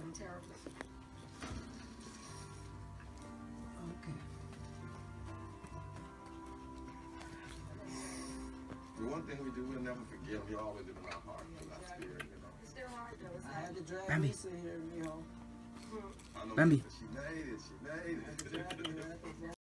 them terribly. Okay. The one thing we do, we'll never forget We He always in our heart and our spirit, you know. It's their heart though. It's I had to drag Bambi. Lisa here, you know. Hmm. I know Bambi. She made it. She made it.